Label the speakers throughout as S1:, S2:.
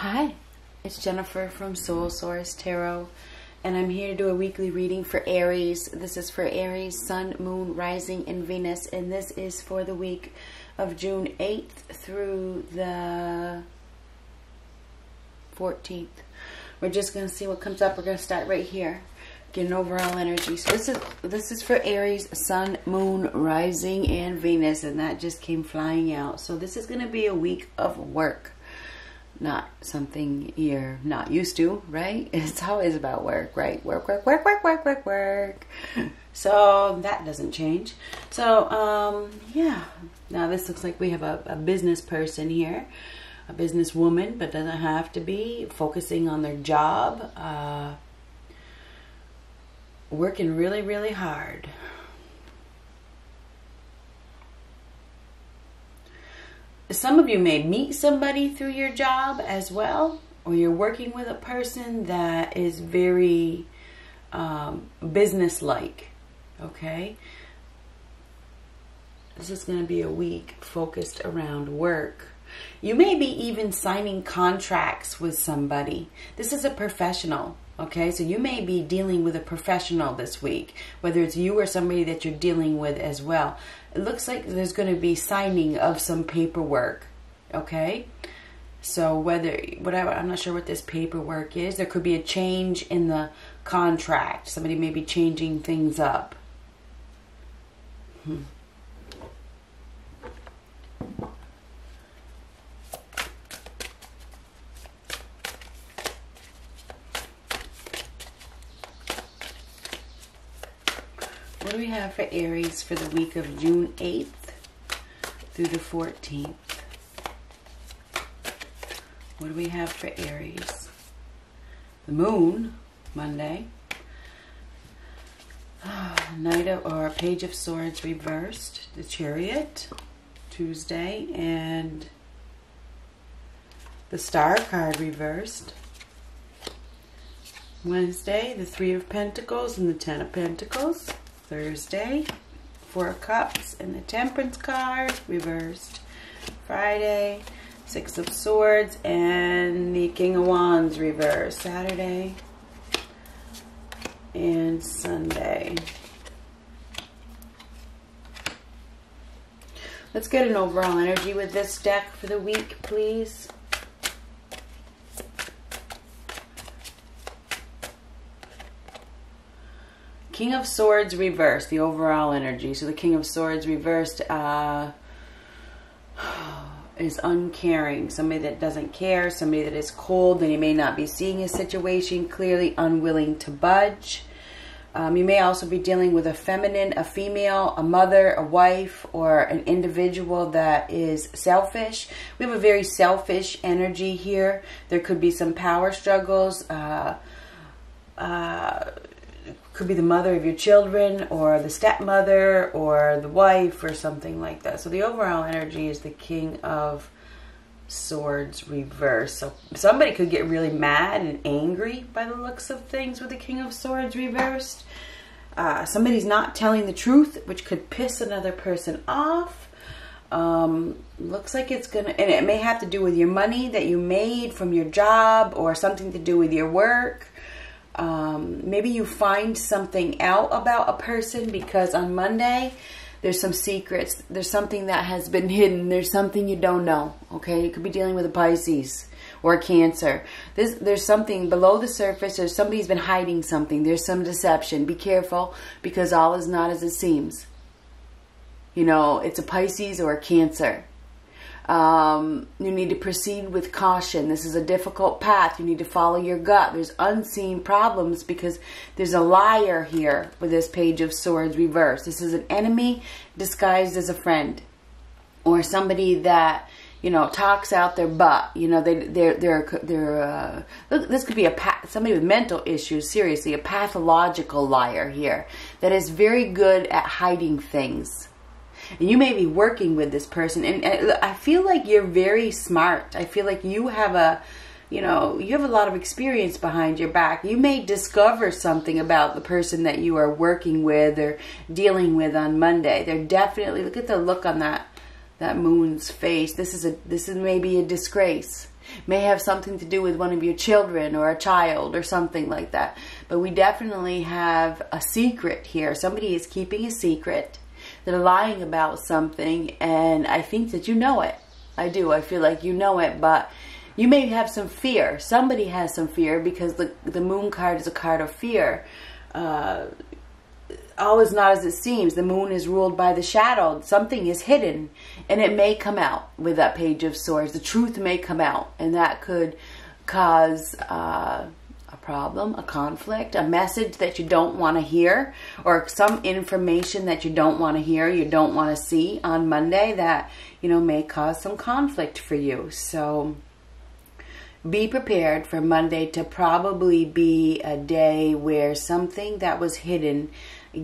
S1: Hi, it's Jennifer from Soul Source Tarot, and I'm here to do a weekly reading for Aries. This is for Aries, Sun, Moon, Rising, and Venus, and this is for the week of June 8th through the 14th. We're just going to see what comes up. We're going to start right here. Get an overall energy. So this is this is for Aries, Sun, Moon, Rising, and Venus, and that just came flying out. So this is going to be a week of work not something you're not used to, right? It's always about work, right? Work, work, work, work, work, work, work. So that doesn't change. So, um, yeah. Now this looks like we have a, a business person here, a business woman, but doesn't have to be, focusing on their job, uh, working really, really hard. Some of you may meet somebody through your job as well, or you're working with a person that is very um, business-like. Okay, this is going to be a week focused around work. You may be even signing contracts with somebody. This is a professional. Okay, so you may be dealing with a professional this week, whether it's you or somebody that you're dealing with as well. It looks like there's going to be signing of some paperwork. Okay, so whether whatever, I'm not sure what this paperwork is. There could be a change in the contract. Somebody may be changing things up. Hmm. What do we have for Aries for the week of June 8th through the 14th? What do we have for Aries? The moon, Monday. Ah, Knight of, or Page of Swords reversed. The Chariot, Tuesday. And the Star card reversed. Wednesday, the Three of Pentacles and the Ten of Pentacles. Thursday, Four of Cups and the Temperance card, reversed. Friday, Six of Swords and the King of Wands, reversed. Saturday and Sunday. Let's get an overall energy with this deck for the week, please. King of Swords reversed, the overall energy. So the King of Swords reversed uh, is uncaring. Somebody that doesn't care, somebody that is cold, and you may not be seeing a situation clearly, unwilling to budge. Um, you may also be dealing with a feminine, a female, a mother, a wife, or an individual that is selfish. We have a very selfish energy here. There could be some power struggles. Uh, uh, could be the mother of your children or the stepmother or the wife or something like that. So the overall energy is the King of Swords reverse. So somebody could get really mad and angry by the looks of things with the King of Swords reversed. Uh, somebody's not telling the truth, which could piss another person off. Um, looks like it's gonna, and it may have to do with your money that you made from your job or something to do with your work um, maybe you find something out about a person because on Monday there's some secrets. There's something that has been hidden. There's something you don't know. Okay, you could be dealing with a Pisces or a Cancer. There's there's something below the surface. There's somebody's been hiding something. There's some deception. Be careful because all is not as it seems. You know, it's a Pisces or a Cancer. Um, you need to proceed with caution. This is a difficult path. You need to follow your gut. There's unseen problems because there's a liar here with this page of swords reversed. This is an enemy disguised as a friend or somebody that you know talks out their butt. You know they they're they're they're. Uh, this could be a somebody with mental issues. Seriously, a pathological liar here that is very good at hiding things and you may be working with this person and, I feel like you're very smart. I feel like you have a you know, you have a lot of experience behind your back. You may discover something about the person that you are working with or dealing with on Monday. They're definitely look at the look on that that moon's face. This is a this is maybe a disgrace. may have something to do with one of your children or a child or something like that. But we definitely have a secret here. Somebody is keeping a secret. They're lying about something, and I think that you know it. I do. I feel like you know it, but you may have some fear. Somebody has some fear because the the moon card is a card of fear. Uh, all is not as it seems. The moon is ruled by the shadow. Something is hidden, and it may come out with that page of swords. The truth may come out, and that could cause uh, a problem, a conflict, a message that you don't want to hear, or some information that you don't want to hear, you don't want to see on Monday that you know may cause some conflict for you. So be prepared for Monday to probably be a day where something that was hidden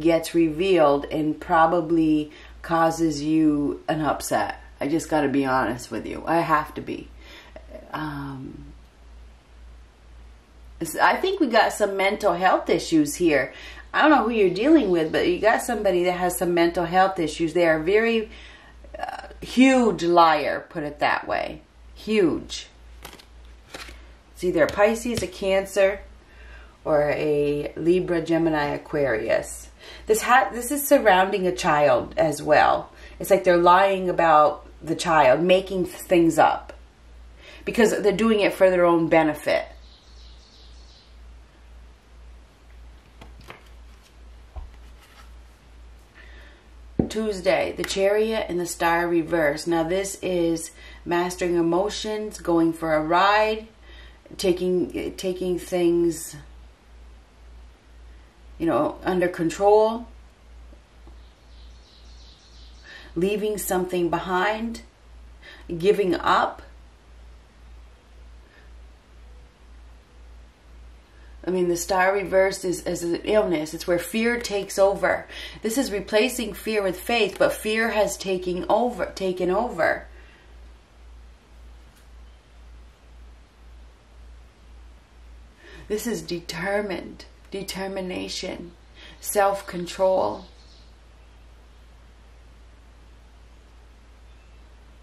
S1: gets revealed and probably causes you an upset. I just got to be honest with you. I have to be. Um, I think we got some mental health issues here. I don't know who you're dealing with, but you got somebody that has some mental health issues. They are very uh, huge liar, put it that way. Huge. It's either a Pisces, a Cancer, or a Libra, Gemini, Aquarius. This ha- this is surrounding a child as well. It's like they're lying about the child, making things up because they're doing it for their own benefit. Tuesday, the chariot and the star reverse. Now, this is mastering emotions, going for a ride, taking taking things you know, under control, leaving something behind, giving up. I mean, the star reversed is, is an illness. It's where fear takes over. This is replacing fear with faith, but fear has taken over. Taken over. This is determined determination, self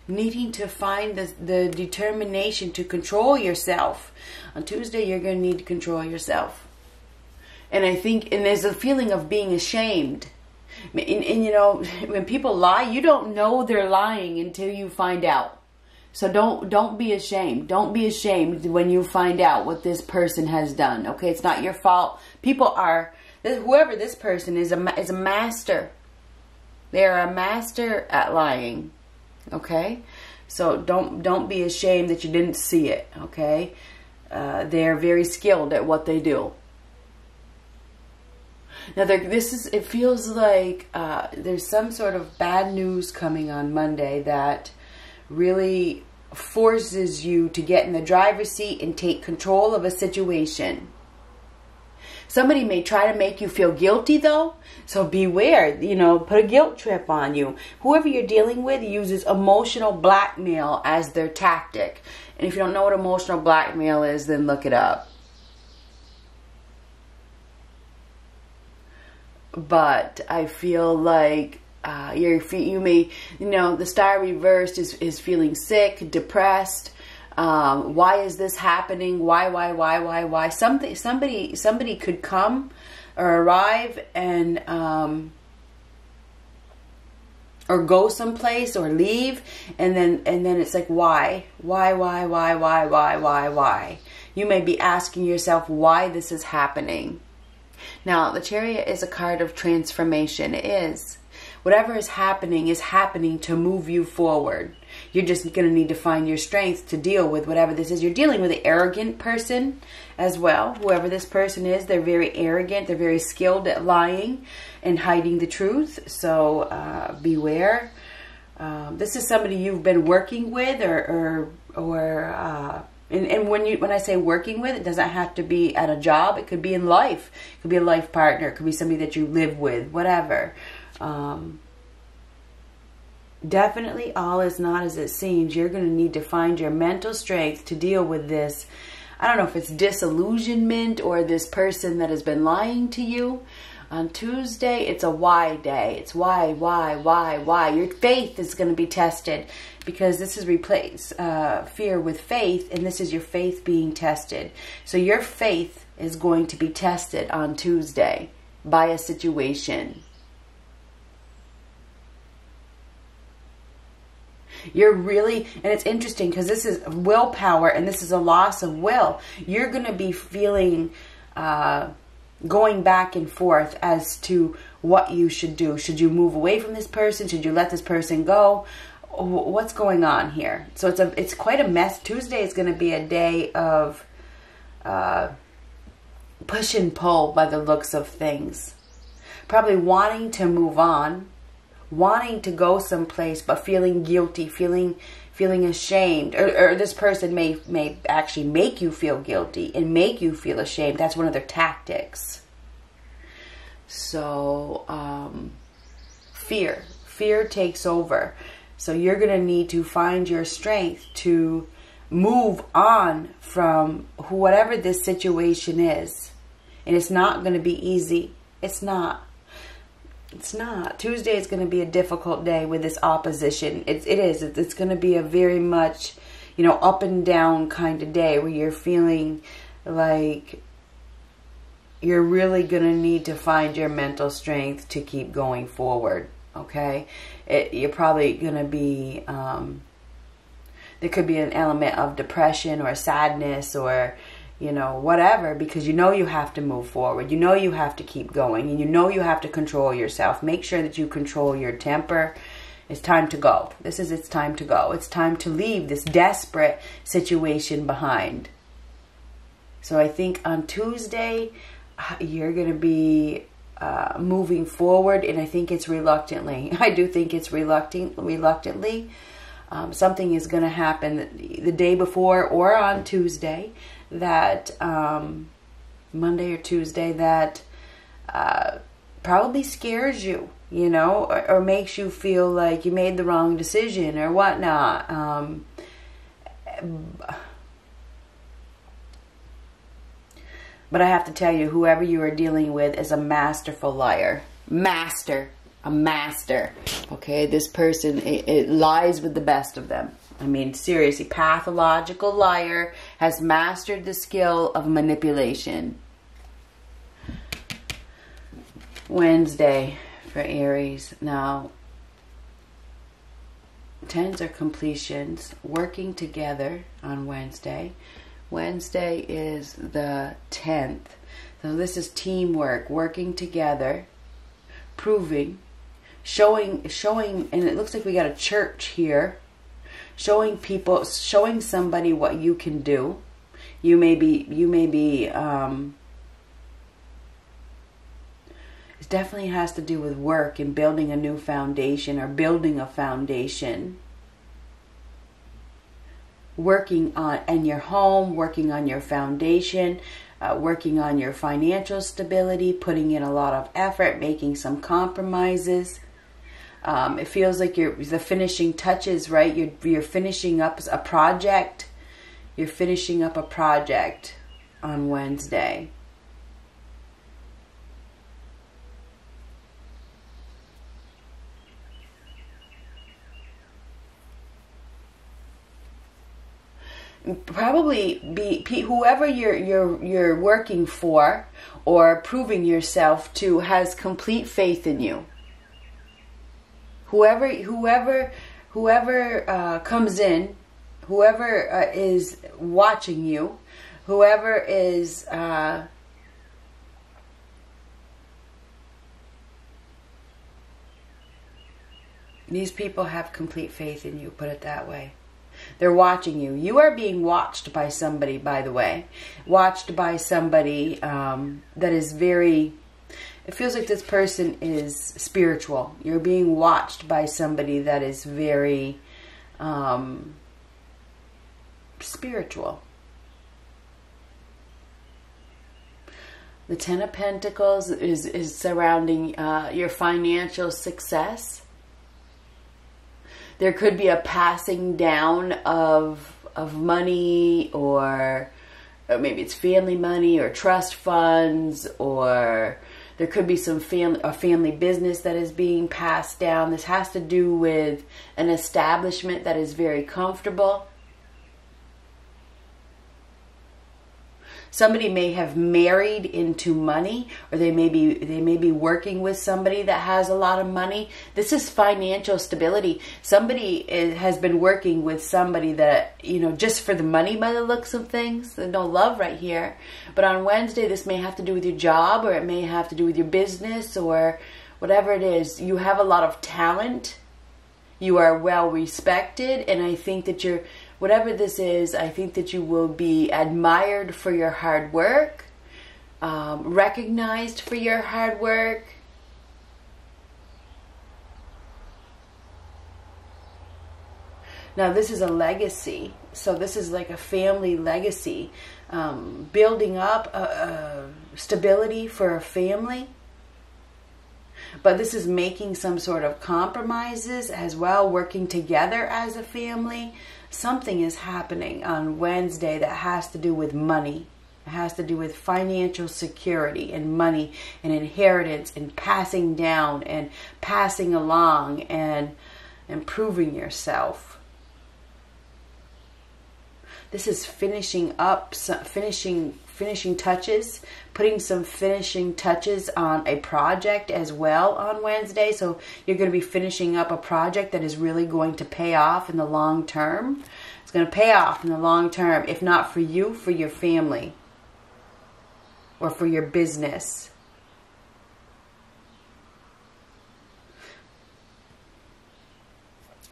S1: Needing to find the, the determination to control yourself. On Tuesday, you're going to need to control yourself. And I think, and there's a feeling of being ashamed. And, and, you know, when people lie, you don't know they're lying until you find out. So don't don't be ashamed. Don't be ashamed when you find out what this person has done. Okay, it's not your fault. People are whoever this person is a is a master. They are a master at lying. Okay, so don't don't be ashamed that you didn't see it. Okay, uh, they are very skilled at what they do. Now, this is, it feels like uh, there's some sort of bad news coming on Monday that really forces you to get in the driver's seat and take control of a situation. Somebody may try to make you feel guilty though, so beware, you know, put a guilt trip on you. Whoever you're dealing with uses emotional blackmail as their tactic. And if you don't know what emotional blackmail is, then look it up. But I feel like uh, your you may you know the star reversed is is feeling sick, depressed. Um, why is this happening? Why why why why why? Something somebody somebody could come or arrive and um, or go someplace or leave and then and then it's like why why why why why why why why you may be asking yourself why this is happening now the chariot is a card of transformation it is whatever is happening is happening to move you forward. You're just going to need to find your strength to deal with whatever this is. You're dealing with an arrogant person as well. Whoever this person is, they're very arrogant. They're very skilled at lying and hiding the truth. So uh, beware. Um, this is somebody you've been working with or, or, or uh, and, and when you when I say working with, it doesn't have to be at a job. It could be in life. It could be a life partner. It could be somebody that you live with. Whatever. Um, definitely, all is not as it seems. You're going to need to find your mental strength to deal with this. I don't know if it's disillusionment or this person that has been lying to you. On Tuesday, it's a why day. It's why, why, why, why. Your faith is going to be tested because this is replace uh, fear with faith, and this is your faith being tested. So your faith is going to be tested on Tuesday by a situation. You're really, and it's interesting because this is willpower and this is a loss of will. You're going to be feeling, uh, going back and forth as to what you should do. Should you move away from this person? Should you let this person go? What's going on here? So it's a, it's quite a mess. Tuesday is going to be a day of, uh, push and pull by the looks of things. Probably wanting to move on wanting to go someplace but feeling guilty, feeling feeling ashamed, or, or, this person may may actually make you feel guilty and make you feel ashamed. That's one of their tactics. So um, fear, fear takes over. So you're going to need to find your strength to move on from whatever this situation is. And it's not going to be easy. It's not. It's not. Tuesday is going to be a difficult day with this opposition. It, it is. It's going to be a very much, you know, up and down kind of day where you're feeling like you're really going to need to find your mental strength to keep going forward. Okay? It, you're probably going to be, um, there could be an element of depression or sadness or you know, whatever, because you know you have to move forward. You know you have to keep going and you know you have to control yourself. Make sure that you control your temper. It's time to go. This is it's time to go. It's time to leave this desperate situation behind. So I think on Tuesday, uh, you're going to be uh, moving forward, and I think it's reluctantly. I do think it's reluctant, reluctantly. Um, something is going to happen the day before or on Tuesday that um, Monday or Tuesday that uh, probably scares you, you know, or, or, makes you feel like you made the wrong decision or whatnot. Um, but I have to tell you, whoever you are dealing with is a masterful liar. Master. A master. Okay, this person, it, it lies with the best of them. I mean, seriously, pathological liar has mastered the skill of manipulation. Wednesday for Aries. Now, tens are completions, working together on Wednesday. Wednesday is the 10th. So this is teamwork, working together, proving, showing, showing, and it looks like we got a church here showing people, showing somebody what you can do. You may be, you may be, um, it definitely has to do with work and building a new foundation or building a foundation. Working on in your home, working on your foundation, uh, working on your financial stability, putting in a lot of effort, making some compromises. Um, it feels like you're the finishing touches, right? You're you're finishing up a project. You're finishing up a project on Wednesday. probably be whoever you're you're you're working for or proving yourself to has complete faith in you whoever whoever whoever uh, comes in, whoever uh, is watching you, whoever is uh, these people have complete faith in you. Put it that way. They're watching you. You are being watched by somebody, by the way, watched by somebody um, that is very it feels like this person is spiritual. You're being watched by somebody that is very um, spiritual. The Ten of Pentacles is, is surrounding uh, your financial success. There could be a passing down of of money or, or maybe it's family money or trust funds or there could be some family a family business that is being passed down. This has to do with an establishment that is very comfortable. Somebody may have married into money or they may be they may be working with somebody that has a lot of money. This is financial stability. Somebody is, has been working with somebody that you know just for the money by the looks of things there's no love right here. But on wednesday this may have to do with your job or it may have to do with your business or whatever it is. You have a lot of talent. You are well respected and i think that you're whatever this is, I think that you will be admired for your hard work, um, recognized for your hard work. Now, this is a legacy. So, this is like a family legacy, um, building up a, a stability for a family. But this is making some sort of compromises as well, working together as a family something is happening on Wednesday that has to do with money. It has to do with financial security and money and inheritance and passing down and passing along and improving yourself. This is finishing up, finishing finishing touches, putting some finishing touches on a project as well on Wednesday. So you're going to be finishing up a project that is really going to pay off in the long term. It's going to pay off in the long term, if not for you, for your family or for your business.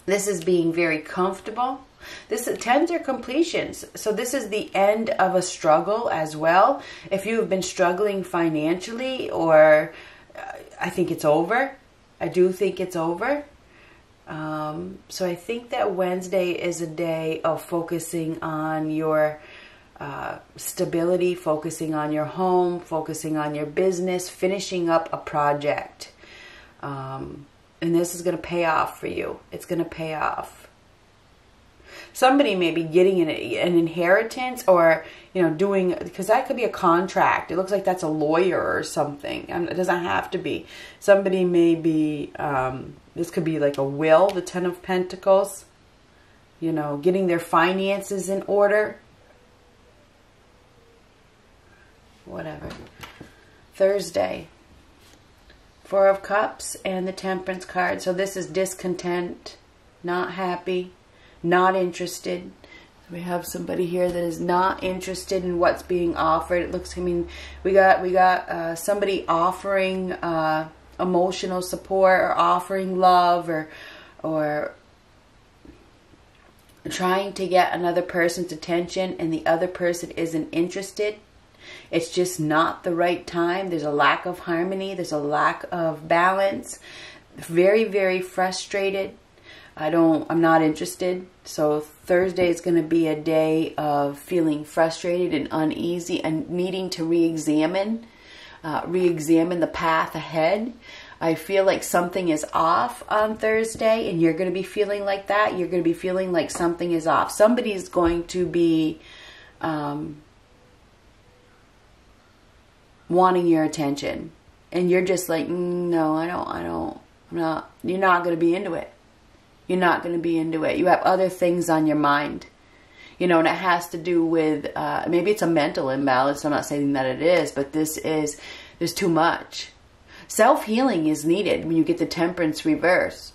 S1: This is being very comfortable this tens are completions. So this is the end of a struggle as well. If you have been struggling financially or uh, I think it's over. I do think it's over. Um, so I think that Wednesday is a day of focusing on your uh, stability, focusing on your home, focusing on your business, finishing up a project. Um, and this is going to pay off for you. It's going to pay off somebody may be getting an, an inheritance or you know doing because that could be a contract. It looks like that's a lawyer or something. It doesn't have to be. Somebody may be um, this could be like a will the ten of pentacles you know getting their finances in order. Whatever. Thursday. Four of cups and the temperance card. So this is discontent not happy not interested. We have somebody here that is not interested in what's being offered. It looks, I mean, we got we got uh, somebody offering uh, emotional support or offering love or or trying to get another person's attention and the other person isn't interested. It's just not the right time. There's a lack of harmony. There's a lack of balance. Very, very frustrated. I don't, I'm not interested. So Thursday is going to be a day of feeling frustrated and uneasy and needing to re-examine, uh, re-examine the path ahead. I feel like something is off on Thursday and you're going to be feeling like that. You're going to be feeling like something is off. Somebody's going to be, um, wanting your attention and you're just like, mm, no, I don't, I don't, I'm not, you're not going to be into it you're not going to be into it. You have other things on your mind. You know, and it has to do with uh, maybe it's a mental imbalance. I'm not saying that it is, but this is there's too much. Self healing is needed when you get the temperance reverse.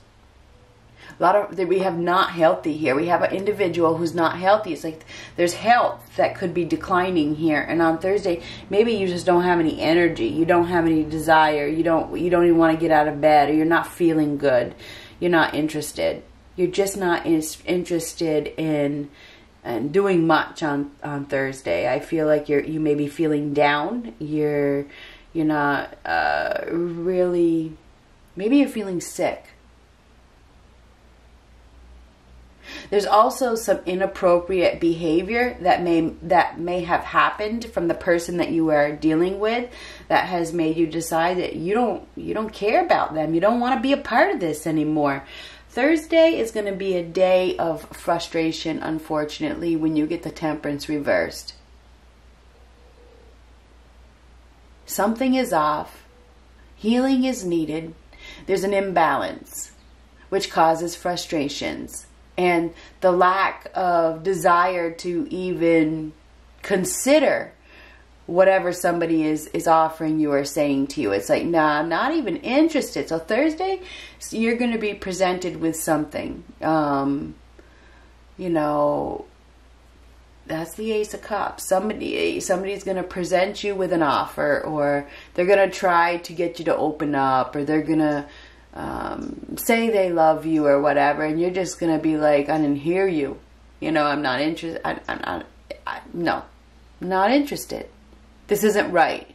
S1: A lot of we have not healthy here. We have an individual who's not healthy. It's like there's health that could be declining here. And on Thursday, maybe you just don't have any energy. You don't have any desire. You don't you don't even want to get out of bed, or you're not feeling good you're not interested. You're just not is interested in and doing much on on Thursday. I feel like you're you may be feeling down. You're you're not uh, really. Maybe you're feeling sick. There's also some inappropriate behavior that may that may have happened from the person that you are dealing with that has made you decide that you don't you don't care about them. You don't want to be a part of this anymore. Thursday is going to be a day of frustration unfortunately when you get the temperance reversed. Something is off. Healing is needed. There's an imbalance, which causes frustrations and the lack of desire to even consider whatever somebody is is offering you or saying to you. It's like, nah, I'm not even interested. So Thursday, you're going to be presented with something. Um, you know, that's the ace of cups somebody somebody's going to present you with an offer or they're going to try to get you to open up or they're going to um, say they love you or whatever and you're just to be like i didn't hear you you know i'm not interested I, am not I, no not interested this isn't right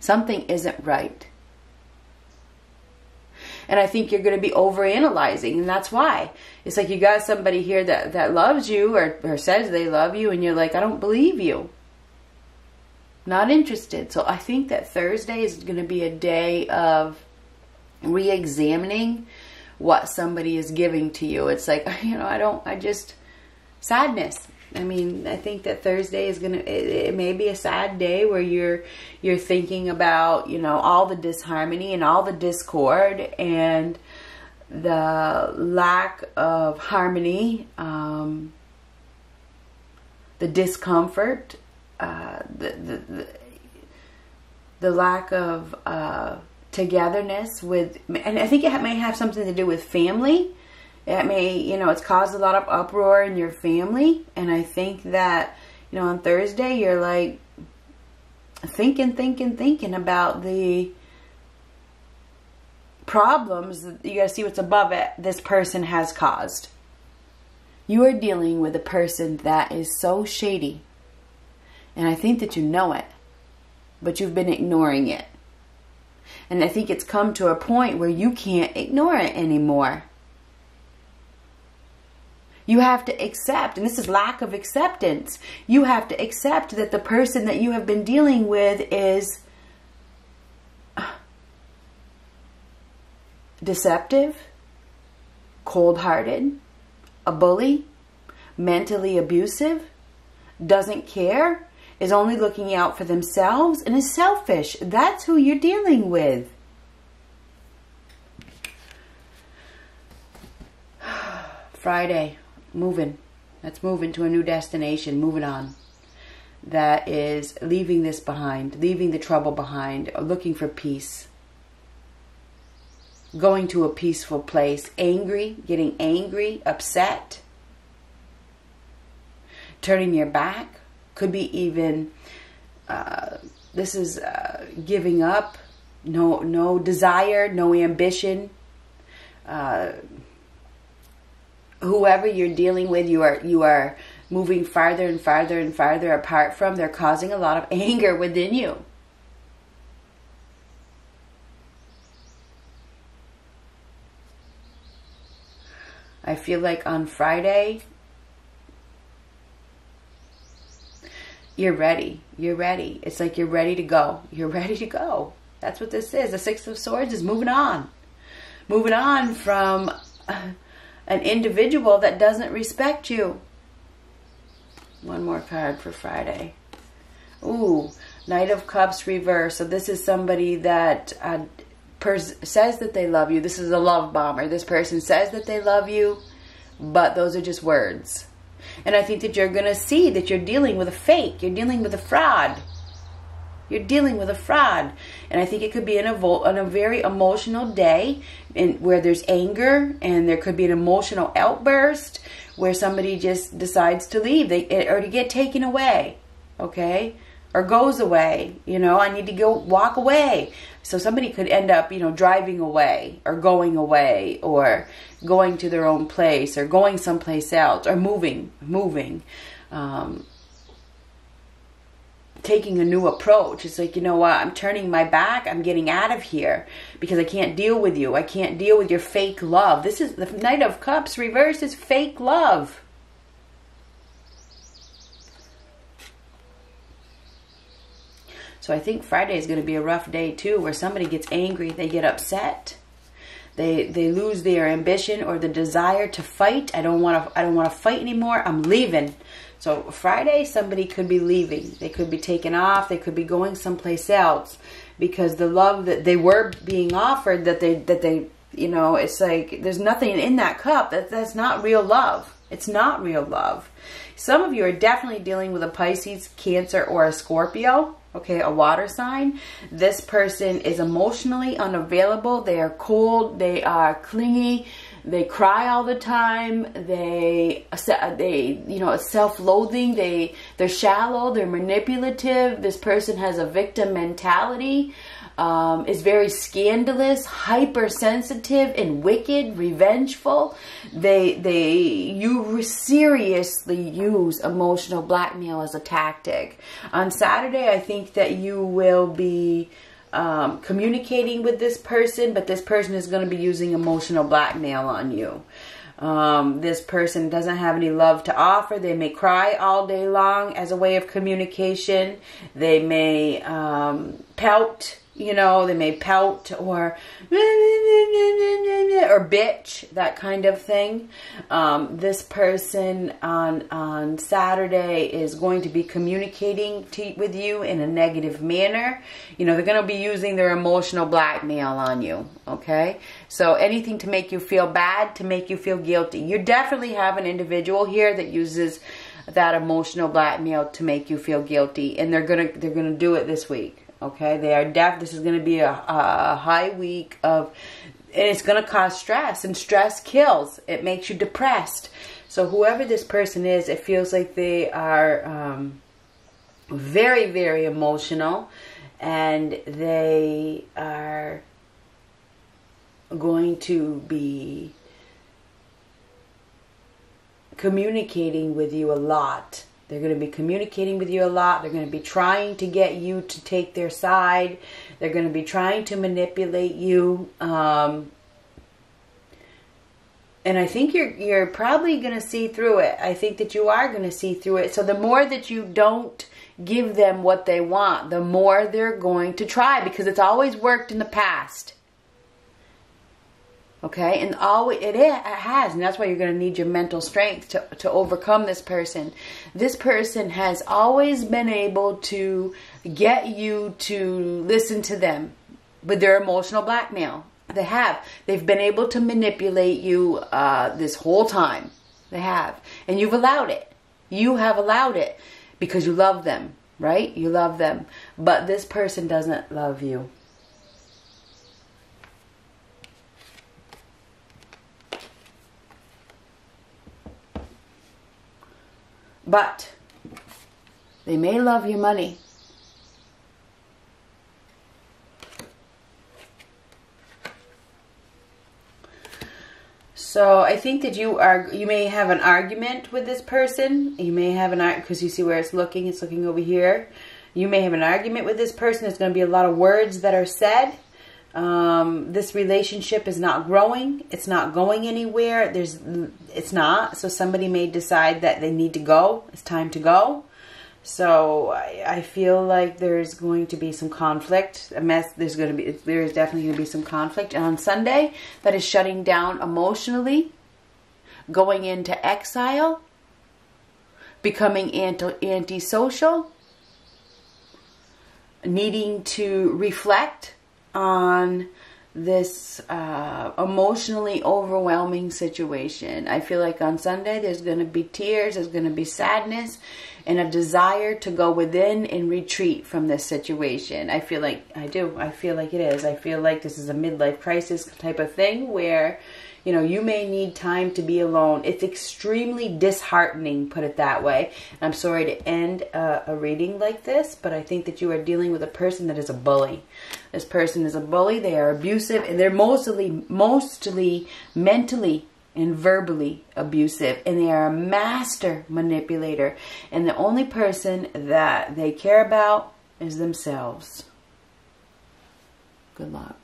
S1: something isn't right and I think you're going to be overanalyzing, and that's why. It's like you got somebody here that, that loves you or, or says they love you, and you're like, I don't believe you. Not interested. So I think that Thursday is going to be a day of re examining what somebody is giving to you. It's like, you know, I don't, I just, sadness. I mean, I think that Thursday is gonna. It, it, may be a sad day where you're you're thinking about you know all the disharmony and all the discord and the lack of harmony, um, the discomfort, uh, the, the, the the lack of uh, togetherness with, and I think it may have something to do with family it may, you know, it's caused a lot of uproar in your family. And I think that, you know, on Thursday, you're like thinking, thinking, thinking about the problems. You got to see what's above it this person has caused. You are dealing with a person that is so shady. And I think that you know it, but you've been ignoring it. And I think it's come to a point where you can't ignore it anymore. You have to accept, and this is lack of acceptance. You have to accept that the person that you have been dealing with is uh, deceptive, cold hearted, a bully, mentally abusive, doesn't care, is only looking out for themselves, and is selfish. That's who you're dealing with. Friday moving. That's moving to a new destination, moving on. That is leaving this behind, leaving the trouble behind, looking for peace. Going to a peaceful place, angry, getting angry, upset, turning your back, could be even uh, this is uh, giving up, no no desire, no ambition, uh, whoever you're dealing with, you are you are moving farther and farther and farther apart from. They're causing a lot of anger within you. I feel like on Friday, you're ready. You're ready. It's like you're ready to go. You're ready to go. That's what this is. The Six of Swords is moving on. Moving on from. An individual that doesn't respect you. One more card for Friday. Ooh, Knight of Cups reverse. So this is somebody that uh, says that they love you. This is a love bomber. This person says that they love you, but those are just words. And I think that you're going to see that you're dealing with a fake. You're dealing with a fraud. You're dealing with a fraud. And I think it could be in a very emotional day in, where there's anger and there could be an emotional outburst where somebody just decides to leave they, or to get taken away. Okay? Or goes away. You know, I need to go walk away. So somebody could end up, you know, driving away or going away or going to their own place or going someplace else or moving, moving. Um, taking a new approach. It's like, you know what, I'm turning my back, I'm getting out of here because I can't deal with you. I can't deal with your fake love. This is the Knight of Cups reverse is fake love. So I think Friday is going to be a rough day too where somebody gets angry, they get upset. They they lose their ambition or the desire to fight. I don't want to I don't want to fight anymore. I'm leaving. So Friday, somebody could be leaving. They could be taken off. They could be going someplace else because the love that they were being offered, that they that they you know, it's like there's nothing in that cup. That that's not real love. It's not real love. Some of you are definitely dealing with a Pisces, Cancer, or a Scorpio okay, a water sign. This person is emotionally unavailable. They are cold. They are clingy. They cry all the time. They, they, you know, self-loathing. They, they're shallow. They're manipulative. This person has a victim mentality um, is very scandalous, hypersensitive, and wicked, revengeful. They they you seriously use emotional blackmail as a tactic. On Saturday, I think that you will be um, communicating with this person, but this person is going to be using emotional blackmail on you. Um, this person doesn't have any love to offer. They may cry all day long as a way of communication. They may um, pout you know, they may pout or or bitch, that kind of thing. Um, this person on on Saturday is going to be communicating to, with you in a negative manner. You know, they're going to be using their emotional blackmail on you. Okay, so anything to make you feel bad, to make you feel guilty. You definitely have an individual here that uses that emotional blackmail to make you feel guilty, and they're gonna they're gonna do it this week. Okay, they are deaf. This is going to be a, a high week of, and it's going to cause stress, and stress kills. It makes you depressed. So whoever this person is, it feels like they are um, very, very emotional, and they are going to be communicating with you a lot they're going to be communicating with you a lot. They're going to be trying to get you to take their side. They're going to be trying to manipulate you. Um, and I think you're you're probably going to see through it. I think that you are going to see through it. So the more that you don't give them what they want, the more they're going to try because it's always worked in the past. Okay, and all it, it has, and that's why you're going to need your mental strength to, to overcome this person. This person has always been able to get you to listen to them with their emotional blackmail. They have. They've been able to manipulate you uh, this whole time. They have. And you've allowed it. You have allowed it because you love them, right? You love them. But this person doesn't love you. But they may love your money. So I think that you are you may have an argument with this person. You may have an argument because you see where it's looking. It's looking over here. You may have an argument with this person. There's going to be a lot of words that are said. Um, this relationship is not growing. It's not going anywhere. There's, it's not. So somebody may decide that they need to go. It's time to go. So I, I feel like there's going to be some conflict. A mess. There's going to be. There is definitely going to be some conflict. And on Sunday, that is shutting down emotionally, going into exile, becoming anti antisocial, needing to reflect on this uh, emotionally overwhelming situation. I feel like on Sunday there's going to be tears, there's going to be sadness, and a desire to go within and retreat from this situation. I feel like I do. I feel like it is. I feel like this is a midlife crisis type of thing where you know, you may need time to be alone. It's extremely disheartening, put it that way. I'm sorry to end uh, a reading like this, but I think that you are dealing with a person that is a bully. This person is a bully. They are abusive, and they're mostly, mostly mentally and verbally abusive and they are a master manipulator and the only person that they care about is themselves. Good luck.